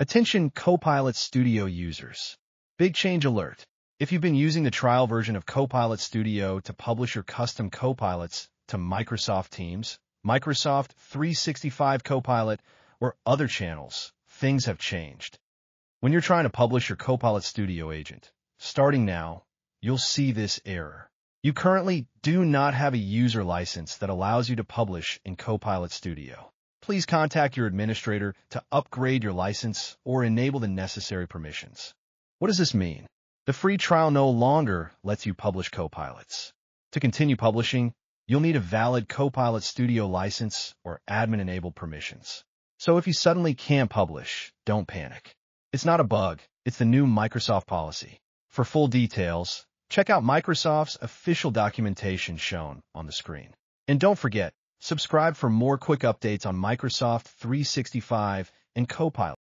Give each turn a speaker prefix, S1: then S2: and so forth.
S1: Attention Copilot Studio users. Big change alert. If you've been using the trial version of Copilot Studio to publish your custom Copilots to Microsoft Teams, Microsoft 365 Copilot, or other channels, things have changed. When you're trying to publish your Copilot Studio agent, starting now, you'll see this error. You currently do not have a user license that allows you to publish in Copilot Studio. Please contact your administrator to upgrade your license or enable the necessary permissions. What does this mean? The free trial no longer lets you publish Copilots. To continue publishing, you'll need a valid Copilot Studio license or admin-enabled permissions. So if you suddenly can't publish, don't panic. It's not a bug, it's the new Microsoft policy. For full details, Check out Microsoft's official documentation shown on the screen. And don't forget, subscribe for more quick updates on Microsoft 365 and Copilot.